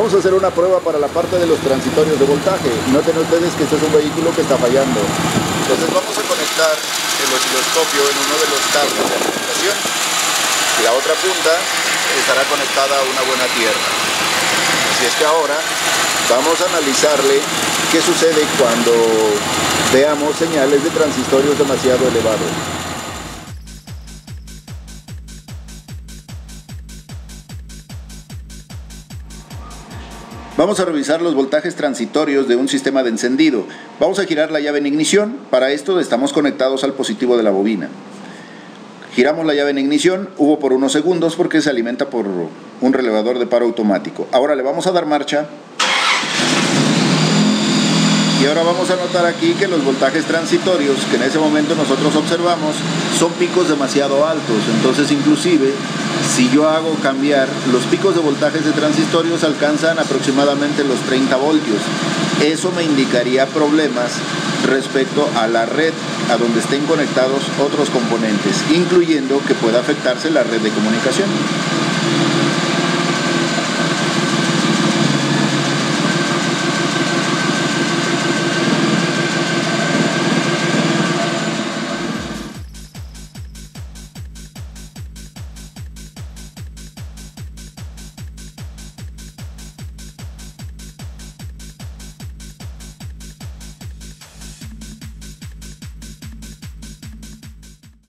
Vamos a hacer una prueba para la parte de los transitorios de voltaje. Noten ustedes que este es un vehículo que está fallando. Entonces vamos a conectar el osciloscopio en uno de los cables de alimentación. La otra punta estará conectada a una buena tierra. Así es que ahora vamos a analizarle qué sucede cuando veamos señales de transistorios demasiado elevados. Vamos a revisar los voltajes transitorios de un sistema de encendido. Vamos a girar la llave en ignición. Para esto estamos conectados al positivo de la bobina. Giramos la llave en ignición, hubo por unos segundos porque se alimenta por un relevador de paro automático. Ahora le vamos a dar marcha y ahora vamos a notar aquí que los voltajes transitorios que en ese momento nosotros observamos son picos demasiado altos. Entonces inclusive si yo hago cambiar, los picos de voltajes de transistorios alcanzan aproximadamente los 30 voltios. Eso me indicaría problemas respecto a la red a donde estén conectados otros componentes, incluyendo que pueda afectarse la red de comunicación.